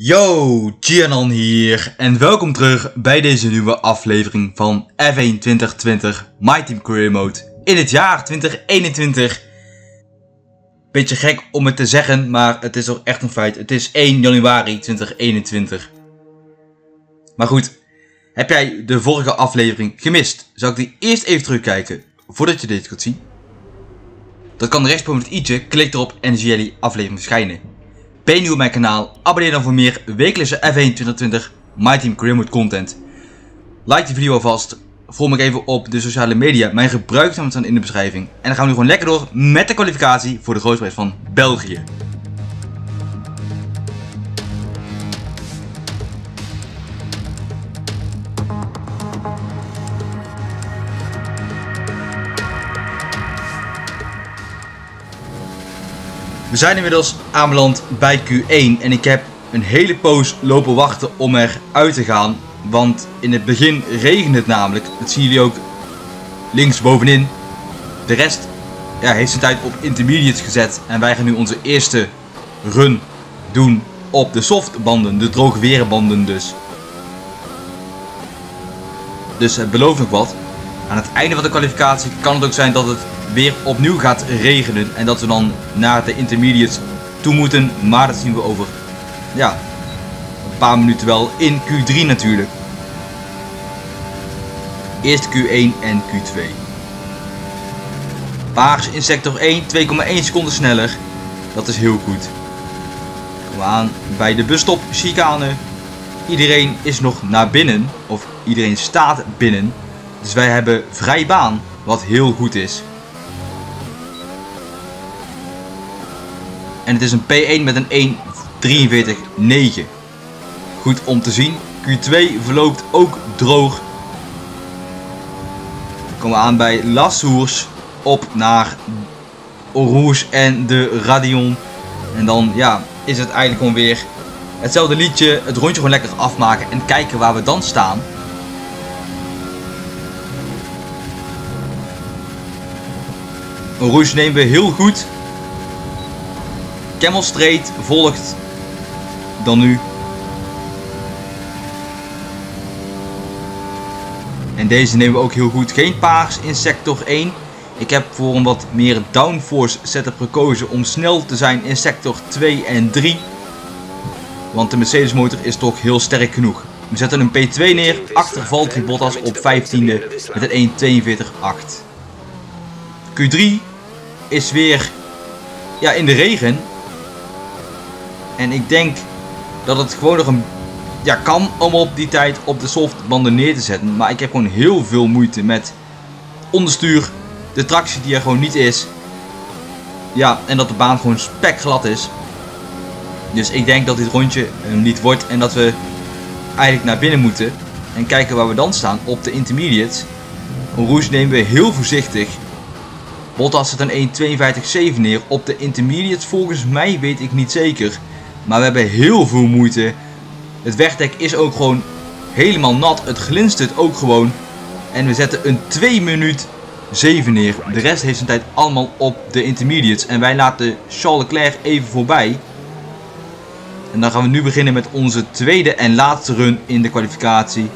Yo, Gianan hier en welkom terug bij deze nieuwe aflevering van F1 2020 My Team Career Mode in het jaar 2021. Beetje gek om het te zeggen, maar het is toch echt een feit. Het is 1 januari 2021. Maar goed, heb jij de vorige aflevering gemist? Zou ik die eerst even terugkijken voordat je dit kunt zien? Dat kan rechtsboven het i'tje, klik erop en zie je die aflevering verschijnen. Ben je nieuw op mijn kanaal? Abonneer dan voor meer wekelijkse F1 2020 My Team Career Mode content. Like de video alvast. Volg me even op de sociale media. Mijn gebruiksnaam staan in de beschrijving. En dan gaan we nu gewoon lekker door met de kwalificatie voor de grootprijs van België. We zijn inmiddels aanbeland bij Q1 en ik heb een hele poos lopen wachten om eruit te gaan. Want in het begin regent het namelijk. Dat zien jullie ook links bovenin. De rest ja, heeft zijn tijd op intermediates gezet. En wij gaan nu onze eerste run doen op de softbanden, de droge weerbanden dus. Dus het belooft nog wat. Aan het einde van de kwalificatie kan het ook zijn dat het weer opnieuw gaat regenen. En dat we dan naar de intermediates toe moeten. Maar dat zien we over ja, een paar minuten wel in Q3 natuurlijk. Eerst Q1 en Q2. Paars in sector 1, 2,1 seconden sneller. Dat is heel goed. We aan bij de busstop chicane. Iedereen is nog naar binnen. Of iedereen staat binnen. Dus wij hebben vrij baan. Wat heel goed is. En het is een P1 met een 1.43.9. Goed om te zien. Q2 verloopt ook droog. Dan komen we aan bij Lassours. Op naar Rouge en de Radion. En dan ja, is het eigenlijk gewoon weer hetzelfde liedje. Het rondje gewoon lekker afmaken en kijken waar we dan staan. Rouge nemen we heel goed. Camel Straight volgt dan nu. En deze nemen we ook heel goed. Geen paars in sector 1. Ik heb voor een wat meer downforce setup gekozen om snel te zijn in sector 2 en 3. Want de Mercedes motor is toch heel sterk genoeg. We zetten een P2 neer. Achter Valtteri Bottas op 15e met een 1.42.8. Q3 is weer ja, in de regen. En ik denk dat het gewoon nog een ja, kan om op die tijd op de softbanden neer te zetten. Maar ik heb gewoon heel veel moeite met onderstuur. De tractie die er gewoon niet is. Ja, en dat de baan gewoon spekglad is. Dus ik denk dat dit rondje hem niet wordt. En dat we eigenlijk naar binnen moeten. En kijken waar we dan staan op de intermediate. Rouge nemen we heel voorzichtig. Bottas zet een 1.52.7 neer. Op de intermediate volgens mij weet ik niet zeker. Maar we hebben heel veel moeite. Het wegdek is ook gewoon helemaal nat. Het glinstert ook gewoon. En we zetten een 2 minuut 7 neer. De rest heeft zijn tijd allemaal op de intermediates. En wij laten Charles Leclerc even voorbij. En dan gaan we nu beginnen met onze tweede en laatste run in de kwalificatie.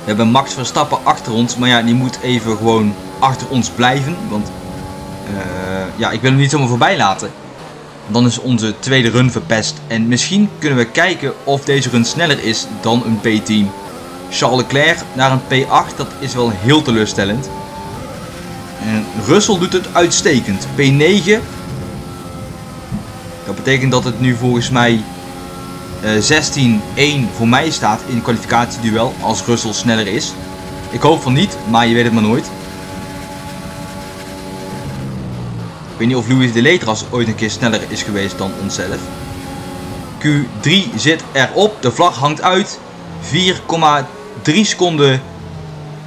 We hebben Max Verstappen achter ons. Maar ja, die moet even gewoon achter ons blijven. Want uh, ja, ik wil hem niet zomaar voorbij laten. Dan is onze tweede run verpest. En misschien kunnen we kijken of deze run sneller is dan een P10. Charles Leclerc naar een P8, dat is wel heel teleurstellend. En Russell doet het uitstekend. P9. Dat betekent dat het nu volgens mij uh, 16-1 voor mij staat in kwalificatieduel als Russell sneller is. Ik hoop van niet, maar je weet het maar nooit. Ik weet niet of Louis de Letras ooit een keer sneller is geweest dan onszelf. Q3 zit erop. De vlag hangt uit. 4,3 seconden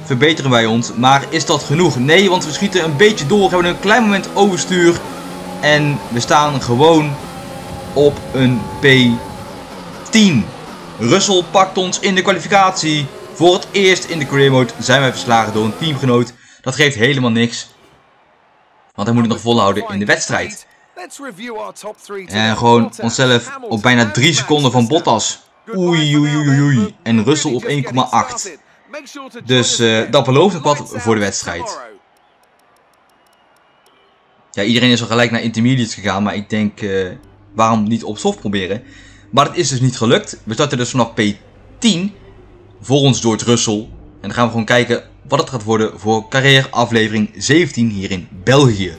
verbeteren wij ons. Maar is dat genoeg? Nee, want we schieten een beetje door. We hebben een klein moment overstuur. En we staan gewoon op een P10. Russell pakt ons in de kwalificatie. Voor het eerst in de career mode zijn wij verslagen door een teamgenoot. Dat geeft helemaal niks. Want hij moet het nog volhouden in de wedstrijd. En gewoon onszelf op bijna 3 seconden van Bottas. Oei, oei, oei, oei. En Russell op 1,8. Dus uh, dat belooft ook wat voor de wedstrijd. Ja, iedereen is al gelijk naar intermediates gegaan, maar ik denk, uh, waarom niet op soft proberen? Maar het is dus niet gelukt. We starten dus vanaf P10 voor ons George Russell. En dan gaan we gewoon kijken wat het gaat worden voor carrière aflevering 17 hier in België.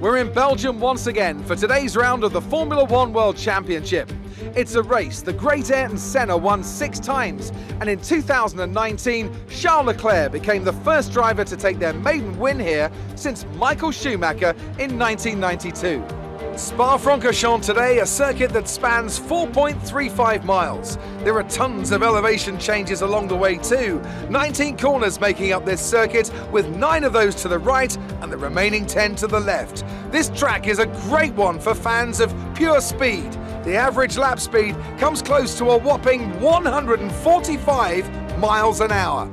We're in Belgium once again for today's round of the Formula One World Championship. It's a race the great Ayrton Senna won six times, and in 2019, Charles Leclerc became the first driver to take their maiden win here since Michael Schumacher in 1992. Spa-Francorchamps today, a circuit that spans 4.35 miles. There are tons of elevation changes along the way too. 19 corners making up this circuit, with 9 of those to the right and the remaining 10 to the left. This track is a great one for fans of pure speed. The average lap speed comes close to a whopping 145 miles an hour.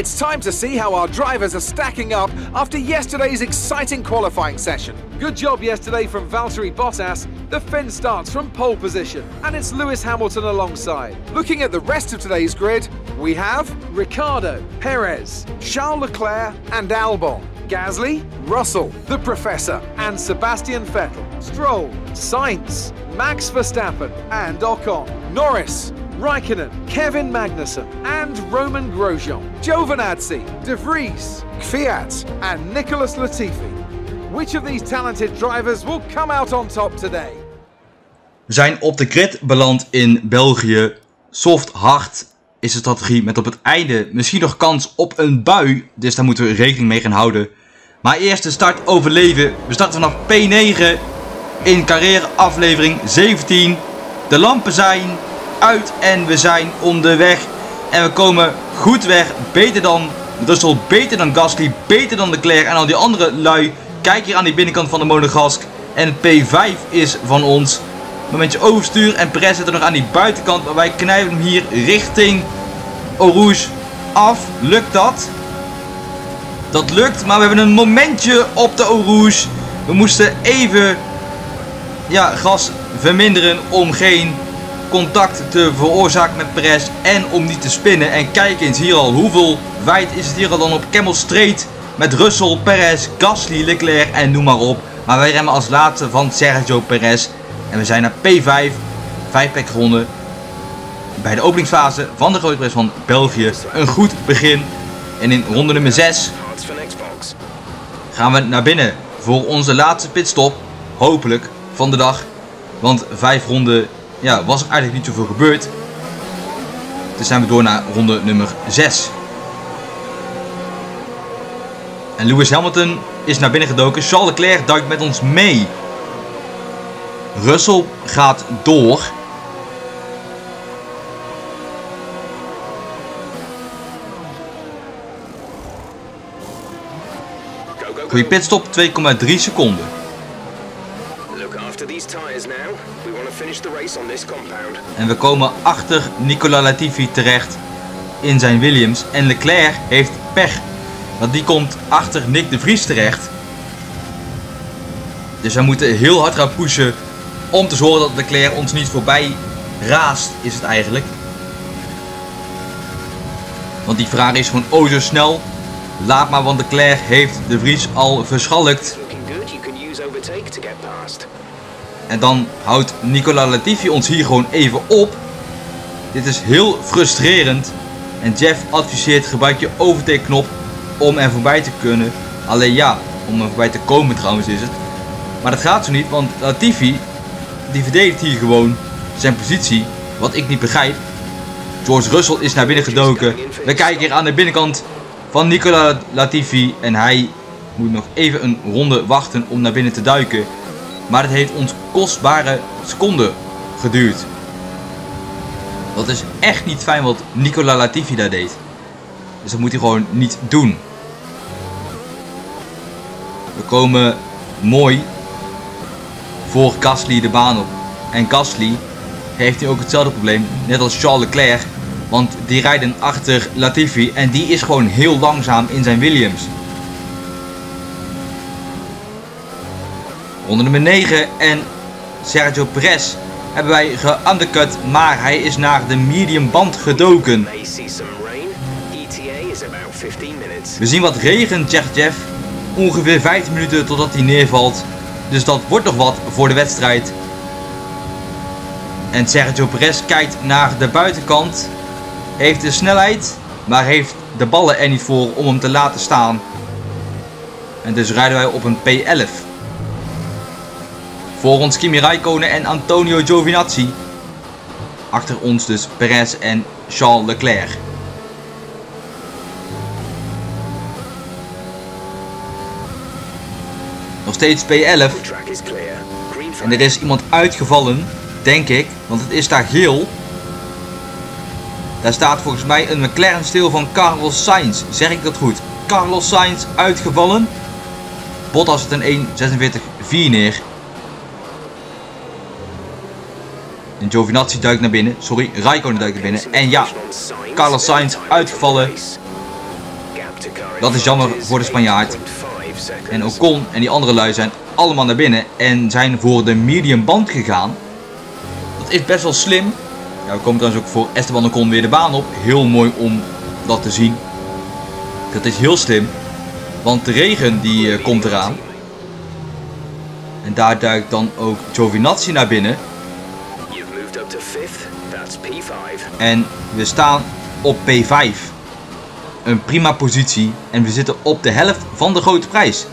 It's time to see how our drivers are stacking up after yesterday's exciting qualifying session. Good job yesterday from Valtteri Bottas. The Finn starts from pole position, and it's Lewis Hamilton alongside. Looking at the rest of today's grid, we have Ricardo, Perez, Charles Leclerc, and Albon. Gasly, Russell, the Professor, and Sebastian Vettel. Stroll, Sainz, Max Verstappen, and Ocon. Norris, Raikkonen, Kevin Magnussen, and Roman Grosjean, Giovinazzi, De Vries, Fiat, and Nicholas Latifi. Which of these talented drivers will come out on top today? We zijn op de grid beland in België. Soft hard is de strategie met op het einde misschien nog kans op een bui. Dus daar moeten we rekening mee gaan houden. Maar eerst de start overleven. We starten vanaf P9 in carrière aflevering 17. De lampen zijn uit en we zijn onderweg. En we komen goed weg. Beter dan Russell, beter dan Gasly, beter dan de Claire en al die andere lui. Kijk hier aan die binnenkant van de monogask. En P5 is van ons. Momentje overstuur en Perez zit er nog aan die buitenkant. Maar wij knijpen hem hier richting Eau af. Lukt dat? Dat lukt, maar we hebben een momentje op de Eau We moesten even ja, gas verminderen om geen contact te veroorzaken met Perez en om niet te spinnen. En kijk eens hier al, hoeveel wijd is het hier al dan op Camel Straight met Russell, Perez, Gasly, Leclerc en noem maar op. Maar wij remmen als laatste van Sergio Perez en we zijn naar P5, 5 pack ronde bij de openingsfase van de Grote Prijs van België. Een goed begin en in ronde nummer 6 gaan we naar binnen voor onze laatste pitstop, hopelijk, van de dag. Want vijf ronden ja, was er eigenlijk niet zoveel gebeurd. Dus zijn we door naar ronde nummer 6. En Lewis Hamilton is naar binnen gedoken. Charles Leclerc duikt met ons mee. Russell gaat door. Goeie pitstop, 2,3 seconden. En we komen achter Nicola Latifi terecht in zijn Williams. En Leclerc heeft pech. Want die komt achter Nick de Vries terecht. Dus wij moeten heel hard gaan pushen om te zorgen dat Leclerc ons niet voorbij raast, is het eigenlijk. Want die Ferrari is gewoon oh zo snel. Laat maar, want Leclerc heeft de Vries al verschalkt. En dan houdt Nicola Latifi ons hier gewoon even op. Dit is heel frustrerend. En Jeff adviseert gebruik je overtake knop om er voorbij te kunnen. Alleen ja, om er voorbij te komen trouwens is het. Maar dat gaat zo niet, want Latifi die verdedigt hier gewoon zijn positie. Wat ik niet begrijp. George Russell is naar binnen gedoken. We kijken hier aan de binnenkant van Nicola Latifi. En hij moet nog even een ronde wachten om naar binnen te duiken. Maar het heeft ons kostbare seconden geduurd. Dat is echt niet fijn wat Nicola Latifi daar deed. Dus dat moet hij gewoon niet doen. We komen mooi voor Gasly de baan op. En Gasly heeft hij ook hetzelfde probleem, net als Charles Leclerc. Want die rijden achter Latifi en die is gewoon heel langzaam in zijn Williams. Ronde nummer 9 en Sergio Perez hebben wij geundercut, maar hij is naar de medium band gedoken. We zien wat regen, zegt Jeff. Ongeveer 15 minuten totdat hij neervalt. Dus dat wordt nog wat voor de wedstrijd. En Sergio Perez kijkt naar de buitenkant. Heeft de snelheid, maar heeft de ballen er niet voor om hem te laten staan. En dus rijden wij op een P11. Voor ons Kimi Raikkonen en Antonio Giovinazzi. Achter ons dus Perez en Charles Leclerc. Nog steeds P11. En er is iemand uitgevallen, denk ik. Want het is daar geel. Daar staat volgens mij een McLaren stil van Carlos Sainz. Zeg ik dat goed? Carlos Sainz uitgevallen. Bottas het een 1.46.4 neer. En Giovinazzi duikt naar binnen. Sorry, Raikkonen duikt naar binnen. En ja, Carlos Sainz uitgevallen. Dat is jammer voor de Spanjaard. En Ocon en die andere lui zijn allemaal naar binnen en zijn voor de medium band gegaan. Dat is best wel slim. Ja, we komen trouwens ook voor Esteban Ocon weer de baan op. Heel mooi om dat te zien. Dat is heel slim. Want de regen die uh, komt eraan. En daar duikt dan ook Giovinazzi naar binnen. En we staan op P5. Een prima positie. En we zitten op de helft van de grote prijs.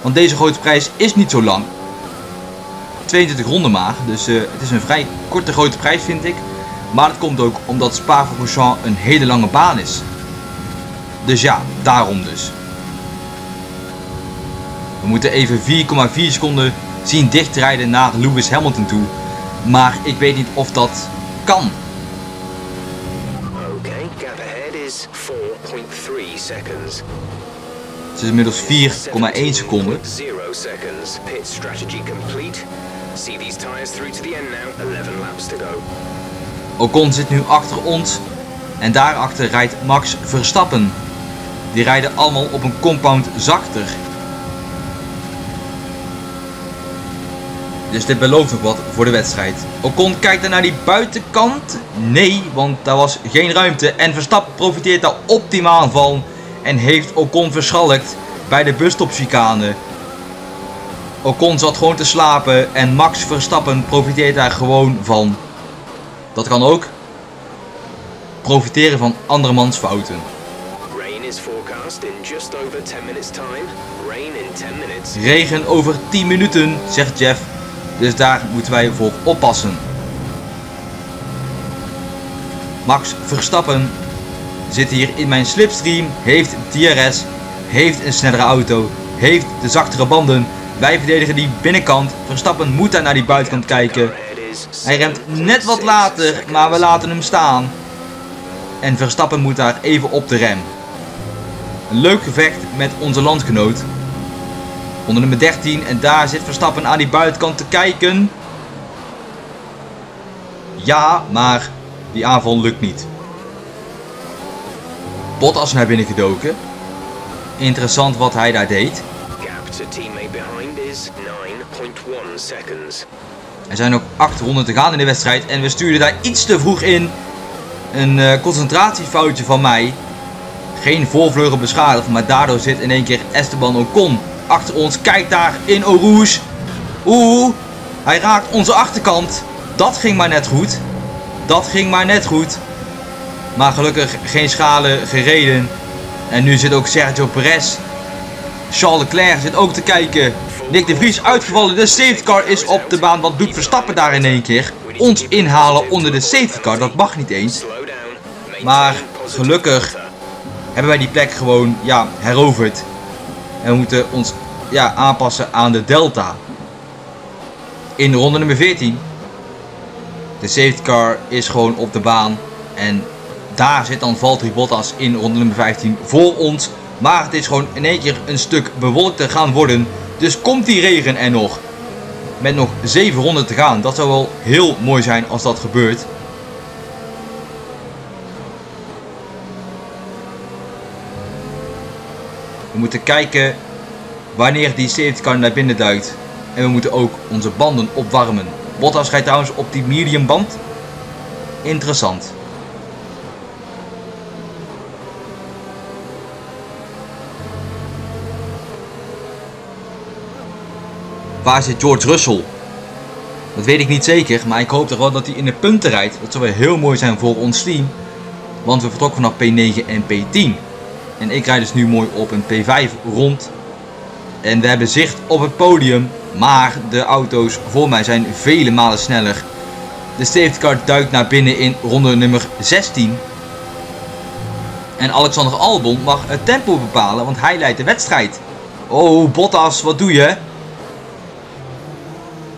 Want deze grote prijs is niet zo lang. 22 ronden maar. Dus uh, het is een vrij korte grote prijs vind ik. Maar dat komt ook omdat Spa-Francorchamps een hele lange baan is. Dus ja, daarom dus. We moeten even 4,4 seconden zien dichtrijden naar Lewis Hamilton toe. Maar ik weet niet of dat kan. Okay, gap ahead is 4.3 seconds. Het is inmiddels 4,1 seconden. 0 seconds. Pit strategy complete. See these tires through to the end now. 11 laps to go. Ocon zit nu achter ons. En daarachter rijdt Max Verstappen. Die rijden allemaal op een compound zachter. Dus dit belooft nog wat voor de wedstrijd. Ocon kijkt er naar die buitenkant. Nee, want daar was geen ruimte. En Verstappen profiteert daar optimaal van. En heeft Ocon verschalkt bij de busstopchicane. Ocon zat gewoon te slapen. En Max Verstappen profiteert daar gewoon van. Dat kan ook. Profiteren van andermans fouten. Rain is forecast in just over 10 minutes time. Rain in 10 minutes. Regen over 10 minuten, zegt Jeff. Dus daar moeten wij voor oppassen. Max Verstappen zit hier in mijn slipstream, heeft DRS, heeft een snellere auto, heeft de zachtere banden. Wij verdedigen die binnenkant. Verstappen moet daar naar die buitenkant kijken. Hij remt net wat later, maar we laten hem staan. En Verstappen moet daar even op de rem. Een leuk gevecht met onze landgenoot. Onder nummer 13 en daar zit Verstappen aan die buitenkant te kijken. Ja, maar die aanval lukt niet. Bottas naar binnen gedoken. Interessant wat hij daar deed. Gap to teammate behind is 9.1 seconds. Er zijn nog 8 ronden te gaan in de wedstrijd en we stuurden daar iets te vroeg in. Een uh, concentratiefoutje van mij. Geen voorvleugel beschadigd, maar daardoor zit in één keer Esteban Ocon achter ons. Kijk daar in Eau Rouge. Oeh, hij raakt onze achterkant. Dat ging maar net goed. Dat ging maar net goed. Maar gelukkig geen schade gereden. En nu zit ook Sergio Perez. Charles Leclerc zit ook te kijken. Nick de Vries uitgevallen. De safety car is op de baan. Wat doet Verstappen daar in één keer? Ons inhalen onder de safety car. Dat mag niet eens. Maar gelukkig hebben wij die plek gewoon ja, heroverd. En we moeten ons ja, aanpassen aan de delta. In ronde nummer 14. De safety car is gewoon op de baan. En daar zit dan Valtteri Bottas in ronde nummer 15 voor ons. Maar het is gewoon in één keer een stuk bewolkter gaan worden. Dus komt die regen er nog. Met nog 7 ronden te gaan. Dat zou wel heel mooi zijn als dat gebeurt. Moeten kijken wanneer die safety car naar binnen duikt. En we moeten ook onze banden opwarmen. Bottas rijdt trouwens op die medium band. Interessant. Waar zit George Russell? Dat weet ik niet zeker, maar ik hoop toch wel dat hij in de punten rijdt. Dat zou wel heel mooi zijn voor ons team. Want we vertrokken vanaf P9 en P10. En ik rijd dus nu mooi op een P5 rond. En we hebben zicht op het podium. Maar de auto's voor mij zijn vele malen sneller. De safety car duikt naar binnen in ronde nummer 16. En Alexander Albon mag het tempo bepalen, want hij leidt de wedstrijd. Oh, Bottas, wat doe je?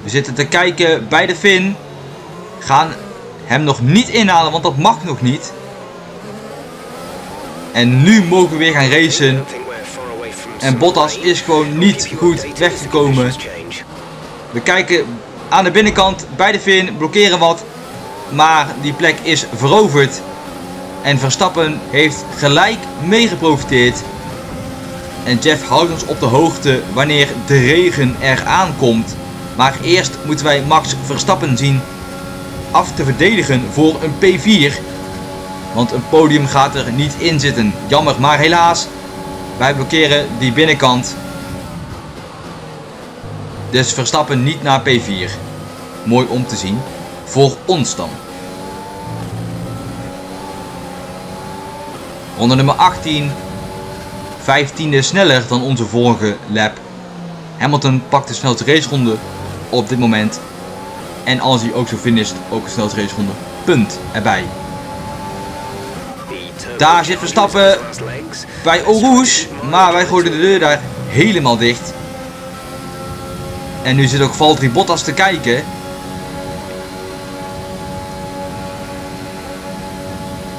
We zitten te kijken bij de Fin. Gaan hem nog niet inhalen, want dat mag nog niet. En nu mogen we weer gaan racen. En Bottas is gewoon niet goed weggekomen. We kijken aan de binnenkant bij de Fin, blokkeren wat. Maar die plek is veroverd. En Verstappen heeft gelijk meegeprofiteerd. En Jeff houdt ons op de hoogte wanneer de regen eraan komt. Maar eerst moeten wij Max Verstappen zien af te verdedigen voor een P4. Want een podium gaat er niet in zitten. Jammer, maar helaas. Wij blokkeren die binnenkant. Dus Verstappen niet naar P4. Mooi om te zien. Voor ons dan. Ronde nummer 18. 15e sneller dan onze vorige lap. Hamilton pakt de snelste raceronde op dit moment. En als hij ook zo finisht, ook een snelste raceronde. Punt erbij. Daar zit Verstappen bij Rouge. Maar wij gooien de deur daar helemaal dicht. En nu zit ook Valtteri Bottas te kijken.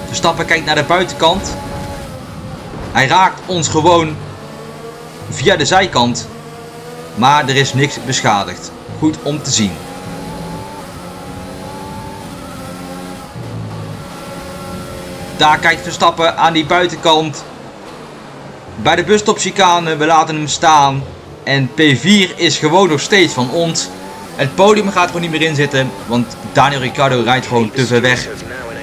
Verstappen kijkt naar de buitenkant. Hij raakt ons gewoon via de zijkant. Maar er is niks beschadigd. Goed om te zien. Daar kijkt Verstappen aan die buitenkant. Bij de busstopchicane, we laten hem staan. En P4 is gewoon nog steeds van ons. Het podium gaat gewoon niet meer in zitten, want Daniel Ricciardo rijdt gewoon te ver weg.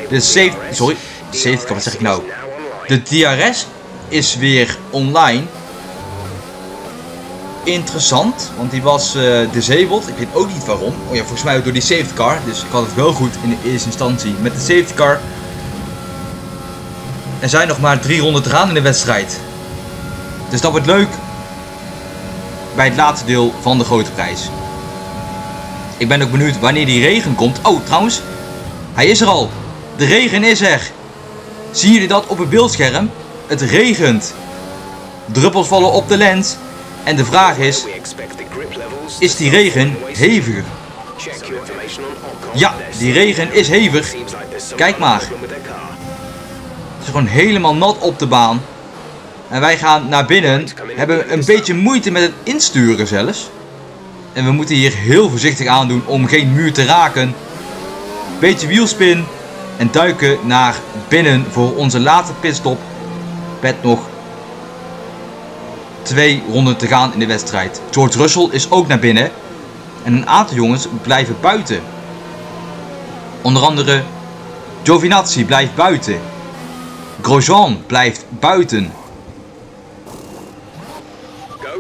De safety, sorry, safety wat zeg ik nou? De DRS is weer online. Interessant, want die was uh, disabled. Ik weet ook niet waarom. Oh ja, volgens mij ook door die safety car. Dus ik had het wel goed in de eerste instantie met de safety car. Er zijn nog maar drie ronden te gaan in de wedstrijd. Dus dat wordt leuk bij het laatste deel van de grote prijs. Ik ben ook benieuwd wanneer die regen komt. Oh, trouwens, hij is er al. De regen is er. Zien jullie dat op het beeldscherm? Het regent. Druppels vallen op de lens. En de vraag is, is die regen heviger? Ja, die regen is hevig. Kijk maar. Het is gewoon helemaal nat op de baan. En wij gaan naar binnen. Hebben een beetje moeite met het insturen zelfs. En we moeten hier heel voorzichtig aan doen om geen muur te raken. Beetje wielspin. En duiken naar binnen voor onze laatste pitstop. Met nog twee ronden te gaan in de wedstrijd. George Russell is ook naar binnen. En een aantal jongens blijven buiten. Onder andere Giovinazzi blijft buiten. Grosjean blijft buiten.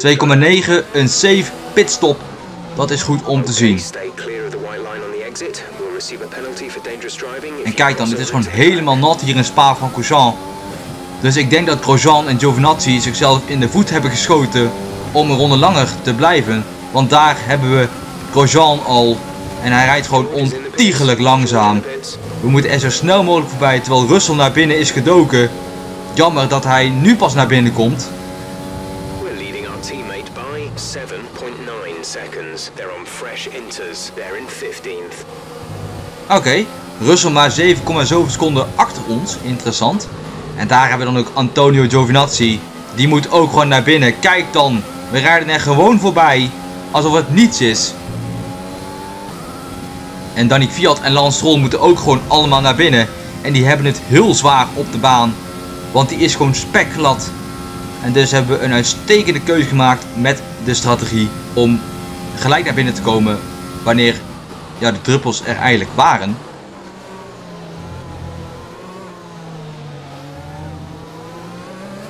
2,9 een safe pitstop. Dat is goed om te zien. En kijk dan, dit is gewoon helemaal nat hier in Spa van Couchan. Dus ik denk dat Grosjean en Giovinazzi zichzelf in de voet hebben geschoten om een ronde langer te blijven. Want daar hebben we Grosjean al en hij rijdt gewoon ontiegelijk langzaam. We moeten er zo snel mogelijk voorbij terwijl Russell naar binnen is gedoken. Jammer dat hij nu pas naar binnen komt. Oké, okay. Russell maar 7,7 seconden achter ons. Interessant. En daar hebben we dan ook Antonio Giovinazzi. Die moet ook gewoon naar binnen. Kijk dan, we rijden er gewoon voorbij. Alsof het niets is. En Danny Fiat en Lance Stroll moeten ook gewoon allemaal naar binnen. En die hebben het heel zwaar op de baan. Want die is gewoon spekglad. En dus hebben we een uitstekende keuze gemaakt met de strategie om gelijk naar binnen te komen wanneer ja, de druppels er eigenlijk waren.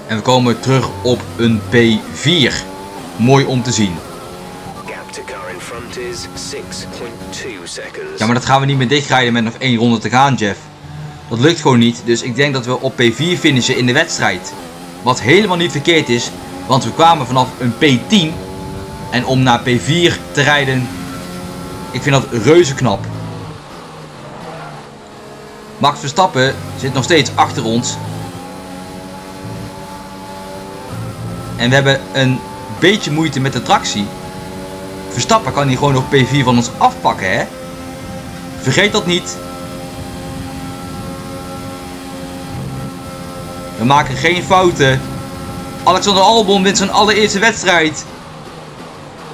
En we komen terug op een P4. Mooi om te zien. Ja, maar dat gaan we niet meer dichtrijden met nog één ronde te gaan, Jeff. Dat lukt gewoon niet, dus ik denk dat we op P4 finishen in de wedstrijd. Wat helemaal niet verkeerd is, want we kwamen vanaf een P10. En om naar P4 te rijden, ik vind dat reuze knap. Max Verstappen zit nog steeds achter ons. En we hebben een beetje moeite met de tractie. Verstappen kan hier gewoon nog P4 van ons afpakken, hè? Vergeet dat niet. We maken geen fouten. Alexander Albon wint zijn allereerste wedstrijd.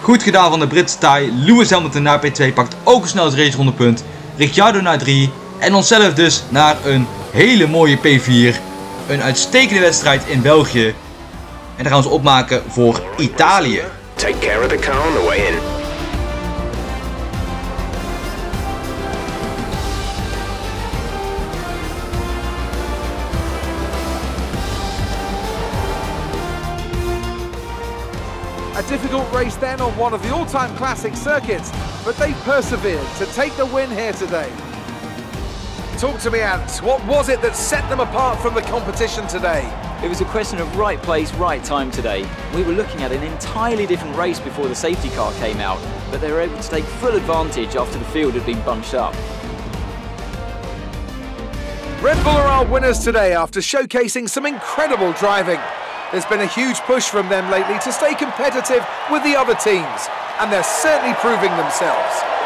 Goed gedaan van de Britse taai. Lewis Hamilton naar P2 pakt ook een snelste race punt. Ricciardo naar 3. En onszelf dus naar een hele mooie P4. Een uitstekende wedstrijd in België. En dan gaan we ons opmaken voor Italië. Take care of the car on the way in. A difficult race then on one of the all-time classic circuits, but they persevered to take the win here today. Talk to me, Ant. What was it that set them apart from the competition today? It was a question of right place, right time today. We were looking at an entirely different race before the safety car came out, but they were able to take full advantage after the field had been bunched up. Red Bull are our winners today after showcasing some incredible driving. There's been a huge push from them lately to stay competitive with the other teams, and they're certainly proving themselves.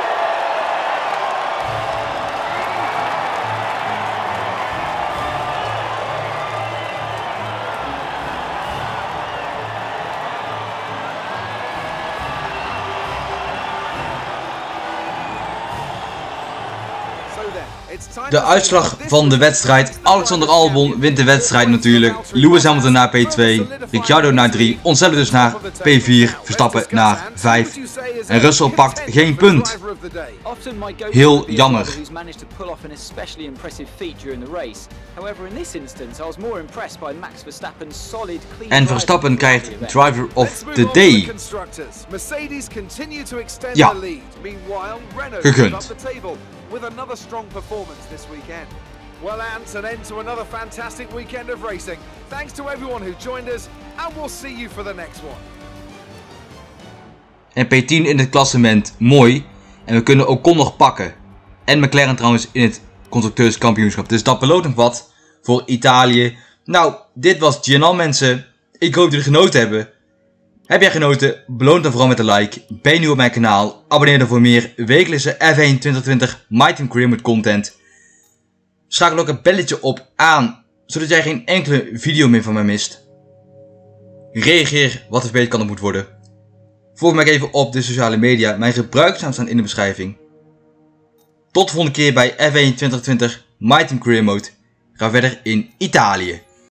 De uitslag van de wedstrijd. Alexander Albon wint de wedstrijd natuurlijk. Lewis Hamilton naar P2. Ricciardo naar 3. Onszelf dus naar P4. Verstappen naar 5. En Russell pakt geen punt. Heel jammer. En Verstappen krijgt. Driver of the Day. Ja. Gegund. is up the table with another strong performance this weekend. Well, Ant, an end to another fantastic weekend of racing. Thanks to everyone who joined us, and we'll see you for the next one. En P10 in het klassement. Mooi. En we kunnen Ocon nog pakken. En McLaren trouwens in het constructeurskampioenschap. Dus dat belooft nog wat voor Italië. Nou, dit was GNL mensen. Ik hoop dat jullie genoten hebben. Heb jij genoten? Beloon dan vooral met een like. Ben je nieuw op mijn kanaal? Abonneer dan voor meer wekelijkse F1 2020 My Team Career Mode content. Schakel ook een belletje op aan, zodat jij geen enkele video meer van mij mist. Reageer wat er verbeterd kan of moet worden. Volg mij even op de sociale media. Mijn gebruiksnaam staan in de beschrijving. Tot de volgende keer bij F1 2020 My Team Career Mode. Ga verder in Italië.